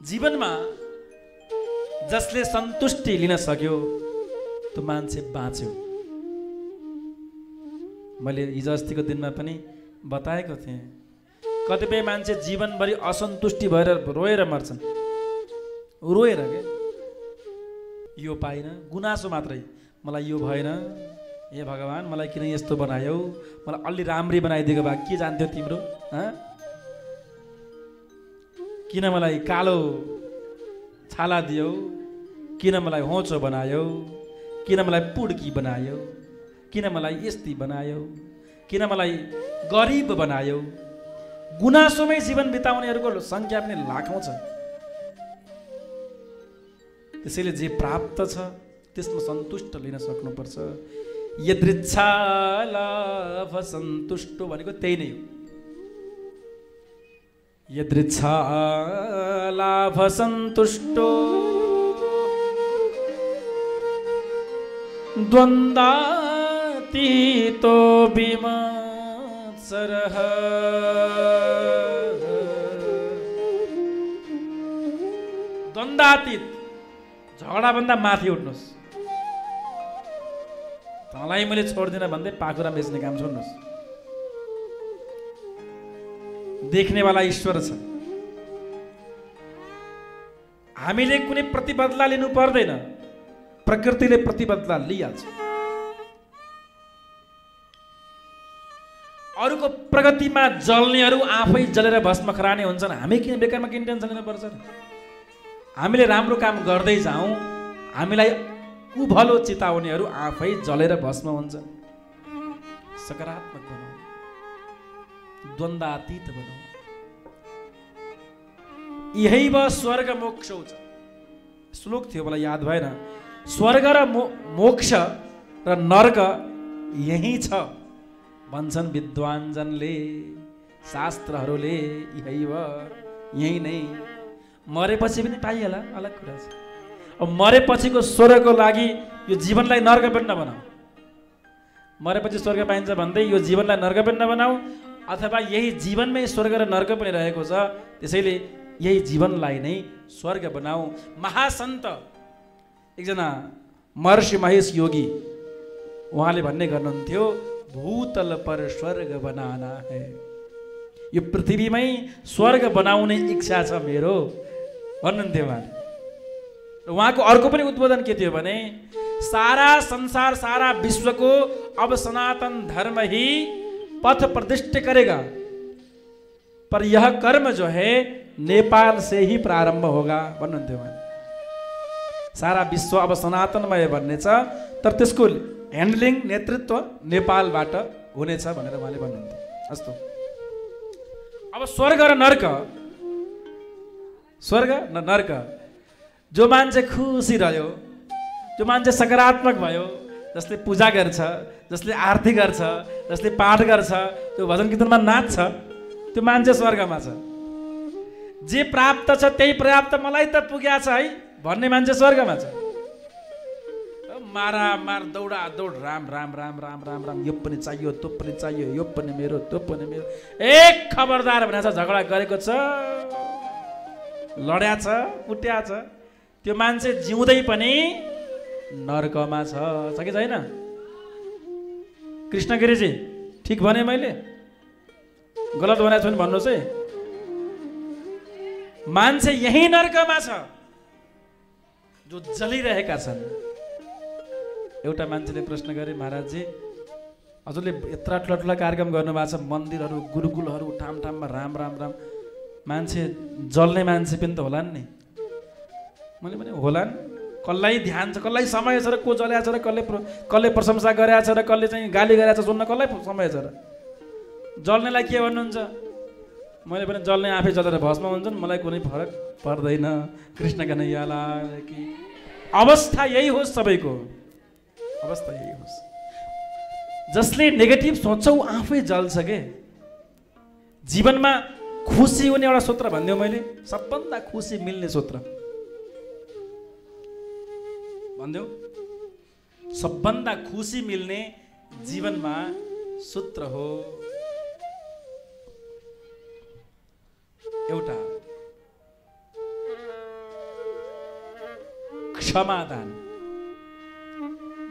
जीवनमा जसले सन्तुष्टि लिन सक्यो त्यो मान्छे बाँच्यो। मैले हिजो अस्तिको दिनमा पनि बताएको थिएँ कतिपय मान्छे जीवनभरि असन्तुष्टि भएर रोएर मर्छन्। रोएर के? यो पाइनँ गुनासो मात्रै। मलाई यो भएन। ए भगवान् मलाई किन यस्तो बनायौ? मलाई अलि राम्री बनाइदिएको भए के जान्थ्यो तिम्रो हँ? किन मलाई कालो छाला दियौ? किन मलाई होचो बनायौ? किन मलाई पुड्की बनायौ? किन मलाई यस्ती बनायौ? किन मलाई गरिब बनायौ? गुनासोमै जीवन बिताउनेहरूको सङ्ख्या पनि लाखौँ छ। त्यसैले जे प्राप्त छ त्यसमा सन्तुष्ट लिन सक्नुपर्छ। यदृच्छा लाभ सन्तुष्ट भनेको त्यही नै हो। यदृच्छा लाभ सन्तुष्टो द्वन्द्वातीतो विमत्सरः द्वन्द्वातीत झगडाभन्दा माथि उठ्नुहोस् तँलाई मैले छोड्दिनँ भन्दै पाखुरा बेच्ने काम छोड्नुहोस् देख्नेवाला ईश्वर छ। हामीले कुनै प्रतिबदला लिनु पर्दैन। प्रकृतिले प्रतिबदला लिइहाल्छ। अरूको प्रगतिमा जल्नेहरू आफै जलेर भस्म खराने हुन्छन्। हामी किन बेकारमा किन टेन्सन लिनुपर्छ हामीले राम्रो काम गर्दै जाउँ हामीलाई कुभलो चिताउनेहरू आफै जलेर भस्म हुन्छन् सकारात्मक द्वन्द्वातीत बनाऊ यही व स्वर्ग मोक्ष छ श्लोक थियो मलाई याद भएन स्वर्ग र मो मोक्ष र नर्क यही छ भन्छन् विद्वानजनले शास्त्रहरूले यही यही नै मरेपछि पनि पाइहाल्ला अलग कुरा छ अब मरेपछिको स्वर्गको लागि यो जीवनलाई नर्क पनि नबनाऊ मरेपछि स्वर्ग पाइन्छ भन्दै यो जीवनलाई नर्क पनि नबनाऊ अथवा यही जीवनमै स्वर्ग र नर्क पनि रहेको छ त्यसैले यही जीवनलाई नै स्वर्ग बनाऊ। महासन्त एकजना महर्षि महेश योगी उहाँले भन्ने गर्नुहुन्थ्यो भूतल पर स्वर्ग बनाना है। यो पृथ्वीमै स्वर्ग बनाउने इच्छा छ मेरो। भन्नुहुन्थ्यो उहाँले। र उहाँको अर्को पनि उद्बोधन के थियो भने सारा संसार सारा विश्वको अब सनातन धर्म ही पथ प्रतिष्ठ करेगा। पर यह कर्म जो है, नेपाल से ही प्रारम्भ होगा भन्नुहुन्थ्यो सारा विश्व अब सनातनमय भन्ने छ तर त्यसको ह्यान्डलिङ नेतृत्व नेपालबाट हुनेछ भनेर उहाँले अस्तो। अब स्वर्ग र नर्क। स्वर्ग नर्क। जो मान्छे खुसी रह्यो, जो मान्छे सकारात्मक भयो जसले पूजा गर्छ जसले आरती गर्छ जसले पाठ गर्छ त्यो भजन कीर्तनमा नाच्छ त्यो मान्छे स्वर्गमा छ। जे प्राप्त छ त्यही प्राप्त मलाई त पुग्या छ है भन्ने मान्छे स्वर्गमा छ। मारा मार दौडा दौड राम राम राम राम राम राम यो पनि चाहियो त्यो पनि चाहियो यो पनि मेरो त्यो पनि मेरो। एक खबरदार भनेको छ झगडा गरेको छ लड्या छ कुट्या छ त्यो मान्छे जिउँदै पनि नर्कमा छ। छ कि छैन? कृष्ण गिरिजी ठिक भने मैले? गलत भनेको छु भने भन्नुहोस् है। मान्छे यही नर्कमा छ जो जलिरहेका छन्। एउटा मान्छेले प्रश्न गरे महाराजजी हजुरले यत्र ठुला ठुला कार्यक्रम गर्नुभएको छ मन्दिरहरू गुरुकुलहरू ठाम ठाममा राम राम राम। मान्छे जल्ने मान्छे पनि त होलान् नि। मैले भने होलान्? कसलाई ध्यान छ कसलाई समय छ र को जल्या छ र कसले कसले प्रशंसा गरेका छ र कसले चाहिँ गाली गरेको छ सुन्न कसलाई समय छ र? जल्नेलाई के भन्नुहुन्छ? मैले पनि जल्ने आफै जलेर भस्म हुन्छन् मलाई कुनै फरक पर्दैन। कृष्ण कन्हैयाला कि अवस्था यही होस् सबैको। अवस्था यही होस्। जसले नेगेटिभ सोच्छौ आफै जल्छ के जीवनमा खुसी हुने एउटा सूत्र भनिदियो मैले। सबभन्दा खुसी मिल्ने सूत्र। भनिदेऊ सबभन्दा खुसी मिल्ने जीवनमा सूत्र हो। एउटा। क्षमादान।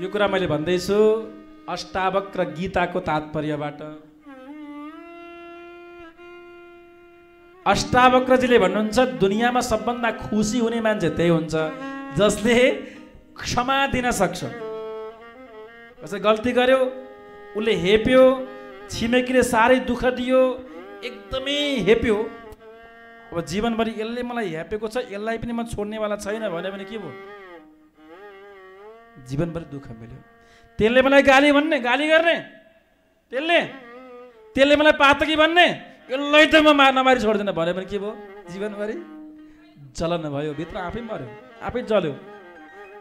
यो कुरा मैले भन्दैछु अष्टावक र गीताको तात्पर्यबाट। अष्टावक्रजीले भन्नुहुन्छ दुनियाँमा सबभन्दा खुसी हुने मान्छे त्यही हुन्छ जसले क्षमा दिन सक्छ। कसै गल्ती गर्यो उसले हेप्यो छिमेकीले साह्रै दुःख दियो एकदमै हेप्यो। अब जीवनभरि यसले मलाई हेपेको छ यसलाई पनि म छोड्नेवाला छैन भन्यो भने के भयो? जीवनभरि दुःख मिल्यो। त्यसले मलाई गाली भन्ने गाली गर्ने। त्यसले त्यसले मलाई पातकी भन्ने। यसलाई त म मार नमारी छोड्दिनँ भन्यो भने के भयो? जीवनभरि जलन भयो भित्र आफै मऱ्यो आफै जल्यो।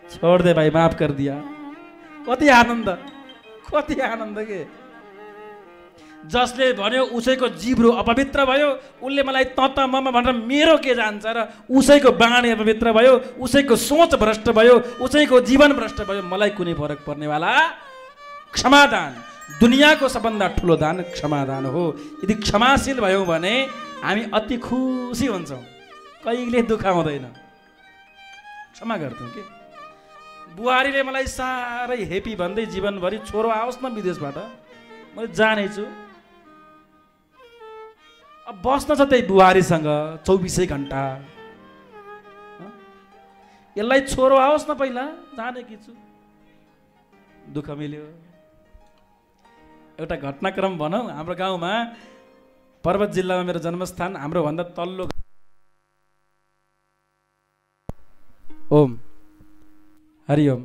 छोडिदे भाइ माफ गरिदिया कति आनन्द कति आनन्द के। जसले भन्यो उसैको जिब्रो अपवित्र भयो। उसले मलाई त त ममा भनेर मेरो के जान्छ र उसैको बाणी अपवित्र भयो उसैको सोच भ्रष्ट भयो उसैको जीवन भ्रष्ट भयो। मलाई कुनै फरक पर्नेवाला क्षमादान दुनियाँको सबभन्दा ठुलो दान क्षमादान हो। यदि क्षमाशील भयौँ भने हामी अति खुसी हुन्छौँ। कहिले दुःख हुँदैन क्षमा गर्थ्यौँ कि? बुहारीले मलाई साह्रै हेपी भन्दै जीवनभरि छोरो आओस् न विदेशबाट। मैले जानेछु अब बस्न छ त्यही बुहारीसँग चौबिसै घन्टा। यसलाई छोरो आओस् न पहिला जानेकी छु। दुःख मिल्यो। एउटा घटनाक्रम भनौँ हाम्रो गाउँमा पर्वत जिल्लामा मेरो जन्मस्थान हाम्रो भन्दा तल्लो हरिओम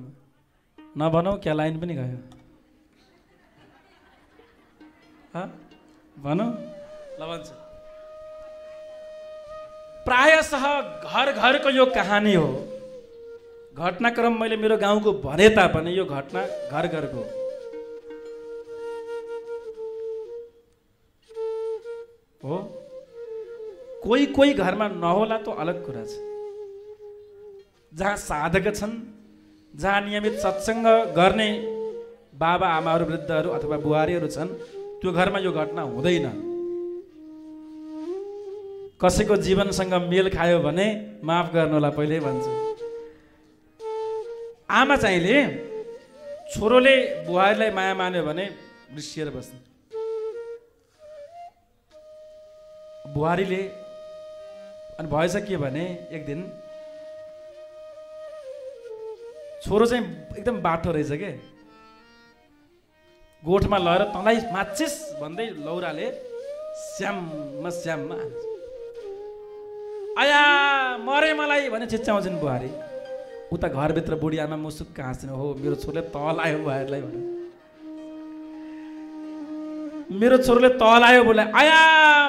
नभनौ क्या लाइन पनि गयो? भनौँ। ल भन्छ प्रायशः घर घरको यो कहानी हो। घटनाक्रम मैले मेरो गाउँको भने तापनि यो घटना घर घरको हो? कोही कोही घरमा नहोला त अलग कुरा छ। जहाँ साधक छन् जहाँ नियमित सत्सङ्ग गर्ने बाबा आमाहरू वृद्धहरू अथवा बुहारीहरू छन् त्यो घरमा यो घटना हुँदैन। कसैको जीवनसँग मेल खायो भने माफ गर्नुहोला पहिल्यै भन्छु। आमा चाहिँले छोरोले बुहारीलाई माया मान्यो भने रिसिएर बस्ने बुहारीले अनि भएछ के भने एक दिन छोरो चाहिँ एकदम बाठो रहेछ के? गोठमा लगेर तँलाई माचिस भन्दै लौराले श्याममा श्याममा आया मरे मलाई भने चिच्याउँछन् बुहारी। उता घरभित्र बुढी आमा मुसुक्क हाँस्छन् हो मेरो छोरीले तल आयो बुहारीलाई भने। मेरो छोरोले तल आयो बोले आया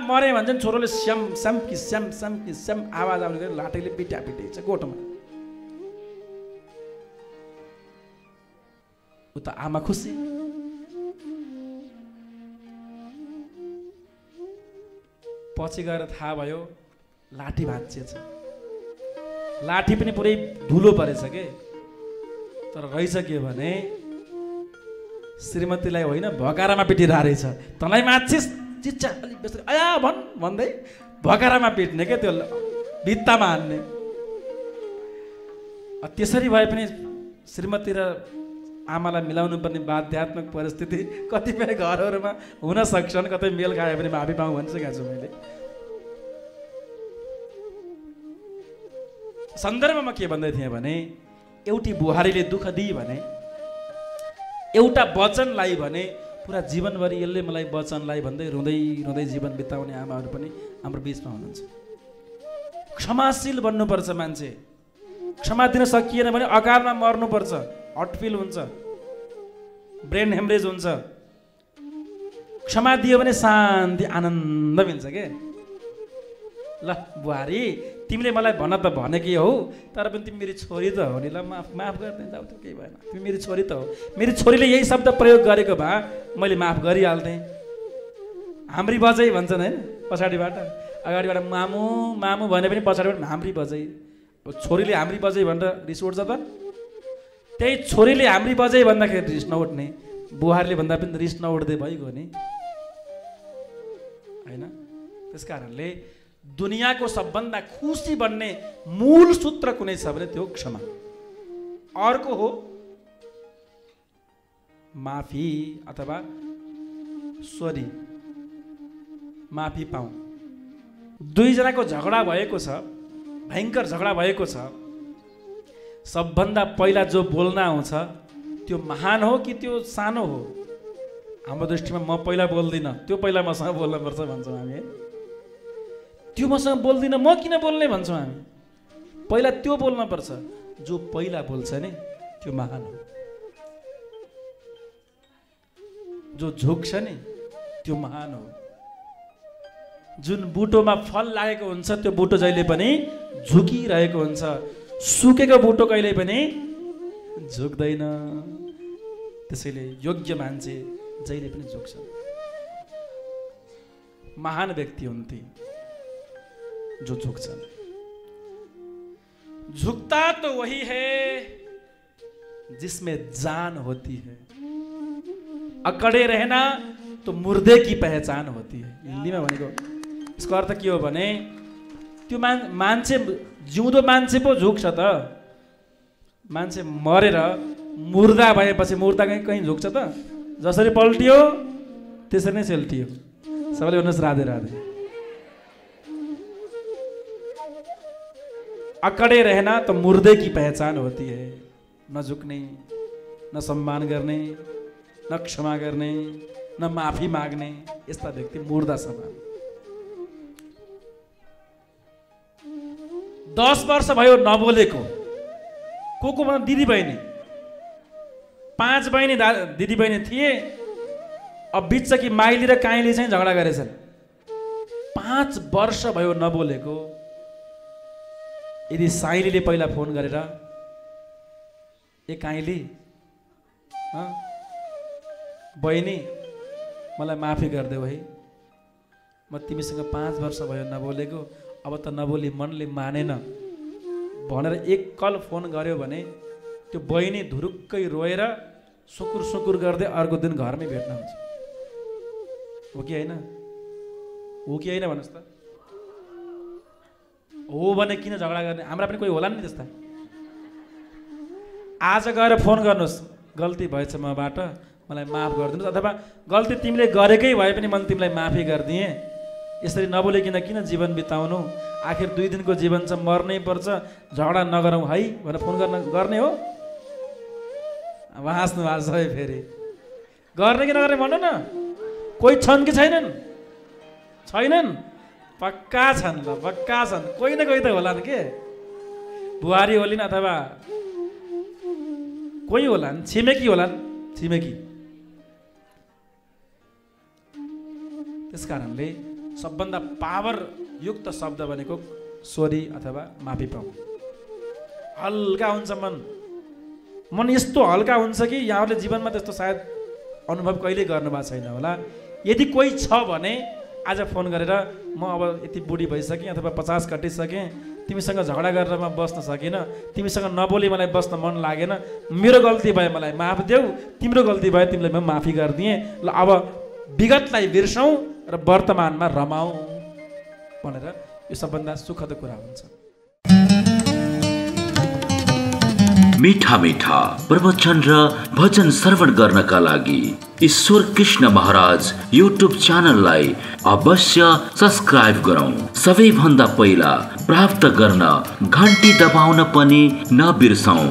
मरे भन्छन् छोरोले श्याम श्याम कि श्याम श्याम कि श्याम आवाज आउने गरी लाठीले पिट्या पिटाइन्छ गोठमा। उता आमा खुसी। पछि गएर थाहा भयो लाठी भाँचिएछ लाठी पनि पुरै धुलो परेछ के? तर रहेछ भने श्रीमतीलाई होइन भकारामा पिटिरहेको रहेछ तँलाई माछिस चिच्चा अलिक बेसी आया भन् भन्दै भकारामा पिट्ने क्या त्यो भित्तामा हान्ने त्यसरी भए पनि श्रीमती र आमालाई मिलाउनु पर्ने बाध्यात्मक परिस्थिति कतिपय घरहरूमा हुन सक्छन् कतै मेल खायो भने भावी पाऊँ भनिसकेको छु मैले। सन्दर्भमा के भन्दै थिएँ भने एउटी बुहारीले दुःख दिए भने एउटा वचनलाई भने पुरा जीवनभरि यसले मलाई वचनलाई भन्दै रुँदै रुँदै जीवन बिताउने आमाहरू पनि हाम्रो बिचमा हुनुहुन्छ। क्षमाशील बन्नुपर्छ मान्छे। क्षमा दिन सकिएन भने अकारमा मर्नुपर्छ। हटफिल हुन्छ. ब्रेन हेमरेज हुन्छ. क्षमा दियो भने शान्ति आनन्द मिल्छ के ल बुहारी तिमीले मलाई भन त भनेकी हौ तर पनि तिमी मेरो छोरी त हो नि ल माफ माफ गरिदिनु जाऊ त्यो केही भएन तिमी मेरो छोरी त हो मेरो छोरीले यही शब्द प्रयोग गरेको भए मैले माफ गरिहाल्थेँ हाम्री बजै भन्छन् होइन पछाडिबाट अगाडिबाट मामु मामु भने पनि पछाडिबाट हाम्री बजै छोरीले हाम्री बजै भनेर रिस उठ्छ त त्यही छोरीले हाम्री बजै भन्दाखेरि रिस नउठ्ने बुहारले भन्दा पनि रिस नउठ्दै भइगयो नि। होइन? त्यस कारणले दुनियाँको सबभन्दा खुसी बन्ने मूल सूत्र कुनै छ भने त्यो क्षमा। अर्को हो माफी अथवा सरी माफी पाऊ दुईजनाको झगडा भएको छ भयङ्कर झगडा भएको छ। सबभन्दा पहिला जो बोल्न आउँछ त्यो महान हो कि त्यो सानो हो? हाम्रो दृष्टिमा म पहिला बोल्दिनँ। त्यो पहिला मसँग बोल्नुपर्छ भन्छौँ हामी त्यो मसँग बोल्दिनँ म किन बोल्ने भन्छौँ हामी? पहिला त्यो बोल्नुपर्छ जो पहिला बोल्छ नि त्यो महान हो। जो झुक्छ नि त्यो महान हो। जुन बुटोमा फल लागेको हुन्छ त्यो बुटो जहिले पनि झुकिरहेको हुन्छ। सुकेको बुटो कहिले पनि झुक्दैन। त्यसैले योग्य मान्छे जहिले पनि झुक्छ। महान व्यक्ति हुन् ती जो झुक्छन्। झुकता तो वही है जिसमें जान होती है। अकड़े रहना तो मुर्दे की पहचान होती है। हिन्दीमा भनेको यसको अर्थ के हो भने त्यो मान मान्छे जिउँदो मान्छे पो झुक्छ त। मान्छे मरेर मुर्दा भएपछि मुर्दा कहीँ कहीँ झुक्छ त। जसरी पल्टियो त्यसरी नै सेल्टियो। सबैले भन्नुहोस् राधे राधे। अकड़े रहना तो मुर्दे की पहचान होती है। न झुक्ने न सम्मान गर्ने न क्षमा गर्ने न माफी माग्ने यस्ता व्यक्ति मुर्दा समान। दस वर्ष भयो नबोलेको। को को भन्दा दिदी बहिनी। पाँच बहिनी दा दिदी बहिनी थिए। अब बिच कि माइली र काइली चाहिँ झगडा गरेछन्। पाँच वर्ष भयो नबोलेको। यदि साइलीले पहिला फोन गरेर ए काइली? बहिनी मलाई माफी गरिदेऊ है। म तिमीसँग पाँच वर्ष भयो नबोलेको। अब त नबोली मनले मानेन। भनेर एक कल फोन गर्यो भने त्यो बहिनी धुरुक्कै रोएर सुकुर सुकुर गर्दै अर्को दिन घरमै भेट्न हुन्छ हो कि होइन? हो कि होइन भन्नुहोस् त। हो भने किन झगडा गर्ने? हाम्रा पनि कोही होला नि त्यस्ता। आज गएर फोन गर्नुहोस्। गल्ती भएछ मबाट। मलाई माफ गरिदिनुहोस् अथवा गल्ती तिमीले गरेकै भए पनि मैले तिमीलाई माफी गरिदिएँ। यसरी नबोलिकन किन जीवन बिताउनु? आखिर दुई दिनको जीवन छ मर्नै पर्छ। झगडा नगरौँ है भनेर फोन गर्न गर्ने हो? अब हाँस्नु भएको छ है फेरि। गर्ने कि नगर्ने भन्नु न। कोही छन् कि छैनन्? छैनन्। पक्का छन् ल पक्का छन्। कोही न कोही त होला नि के? बुहारी होलिन् अथवा कोही होलान्? छिमेकी होलान्? छिमेकी। त्यस कारणले सबभन्दा पावरयुक्त शब्द भनेको सोरी अथवा माफी पाउ हल्का हुन्छ मन। मन यस्तो हल्का हुन्छ कि यहाँहरूले जीवनमा त्यस्तो सायद अनुभव कहिल्यै गर्नुभएको छैन होला। यदि कोही छ भने आज फोन गरेर म अब यति बुढी भइसकेँ अथवा पचास कटिसकेँ तिमीसँग झगडा गरेर म बस्न सकिनँ तिमीसँग नबोली मलाई बस्न मन लागेन मेरो गल्ती भए मलाई माफ देऊ तिम्रो गल्ती भए तिमीलाई म माफी गरिदिएँ। ल अब विगतलाई बिर्सौँ। र वर्तमानमा रमाउँ भनेर यो सबभन्दा सुखद कुरा हुन्छ। मिठा मिठा प्रवचन र भजन श्रवण गर्नका लागि ईश्वर कृष्ण महाराज युट्युब च्यानललाई अवश्य सब्सक्राइब गरौँ। सबैभन्दा पहिला प्राप्त गर्न घन्टी दबाउन पनि नबिर्सौँ।